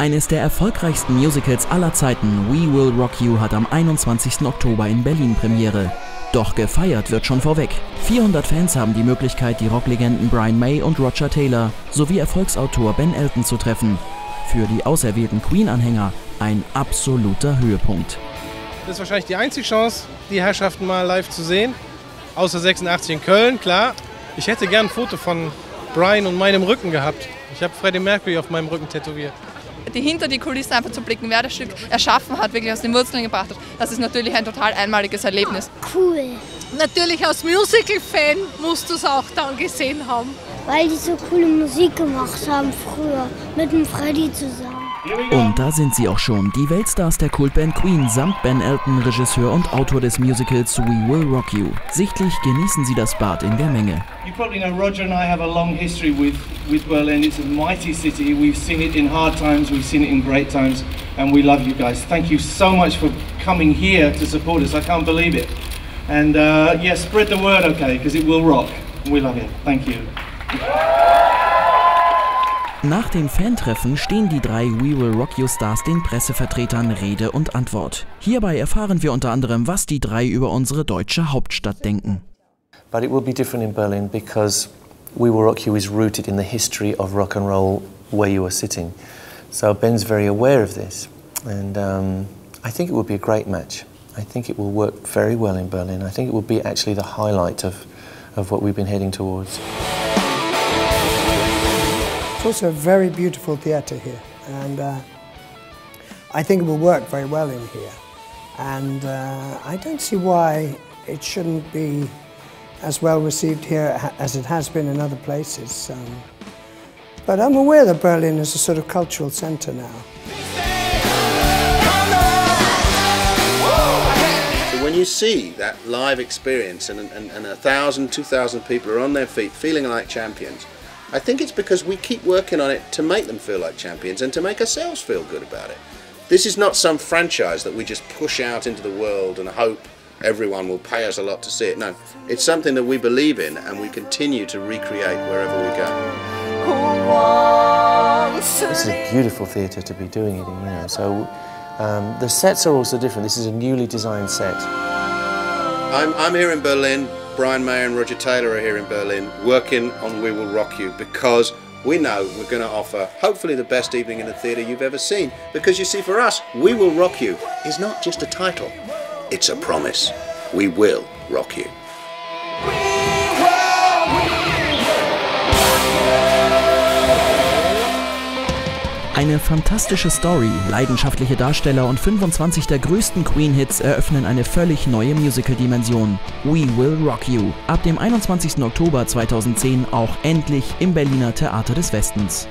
Eines der erfolgreichsten Musicals aller Zeiten, We Will Rock You, hat am 21. Oktober in Berlin Premiere. Doch gefeiert wird schon vorweg. 400 Fans haben die Möglichkeit, die Rocklegenden Brian May und Roger Taylor sowie Erfolgsautor Ben Elton zu treffen. Für die auserwählten Queen-Anhänger ein absoluter Höhepunkt. Das ist wahrscheinlich die einzige Chance, die Herrschaften mal live zu sehen. Außer 86 in Köln, klar. Ich hätte gern ein Foto von Brian und meinem Rücken gehabt. Ich habe Freddie Mercury auf meinem Rücken tätowiert die hinter die Kulissen einfach zu blicken, wer das Stück erschaffen hat, wirklich aus den Wurzeln gebracht hat, das ist natürlich ein total einmaliges Erlebnis. Cool. Natürlich als Musical-Fan musst du es auch dann gesehen haben. Weil die so coole Musik gemacht haben früher, mit dem Freddy zusammen. Und da sind sie auch schon, die Weltstars der Kultband Queen samt Ben Elton, Regisseur und Autor des Musicals We Will Rock You. Sichtlich genießen sie das Bad in der Menge. You probably know Roger and I have a long history with, with Berlin. It's a mighty city. We've seen it in hard times, we've seen it in great times, and we love you guys. Thank you so much for coming here to support us. I can't believe it. And uh, yeah, spread the word, okay, because it will rock. We love you. Thank you. Nach dem Fantreffen stehen die drei We Will Rock You Stars den Pressevertretern Rede und Antwort. Hierbei erfahren wir unter anderem, was die drei über unsere deutsche Hauptstadt denken. But it will be different in Berlin because We Will Rock You is rooted in the history of rock and roll where you are sitting. So Ben's very aware of this and um, I think it will be a great match. I think it will work very well in Berlin. I think it will be actually the highlight of, of what we've been heading towards. It's also a very beautiful theatre here, and uh, I think it will work very well in here. And uh, I don't see why it shouldn't be as well received here as it has been in other places. Um, but I'm aware that Berlin is a sort of cultural centre now. when you see that live experience and, and, and a thousand, two thousand people are on their feet feeling like champions, I think it's because we keep working on it to make them feel like champions and to make ourselves feel good about it. This is not some franchise that we just push out into the world and hope everyone will pay us a lot to see it. No, it's something that we believe in and we continue to recreate wherever we go. This is a beautiful theatre to be doing it in, you know. So um, the sets are also different. This is a newly designed set. I'm, I'm here in Berlin Brian May and Roger Taylor are here in Berlin working on We Will Rock You because we know we're going to offer hopefully the best evening in the theatre you've ever seen. Because you see, for us, We Will Rock You is not just a title, it's a promise. We will rock you. Eine fantastische Story, leidenschaftliche Darsteller und 25 der größten Queen-Hits eröffnen eine völlig neue Musical-Dimension. We Will Rock You. Ab dem 21. Oktober 2010 auch endlich im Berliner Theater des Westens.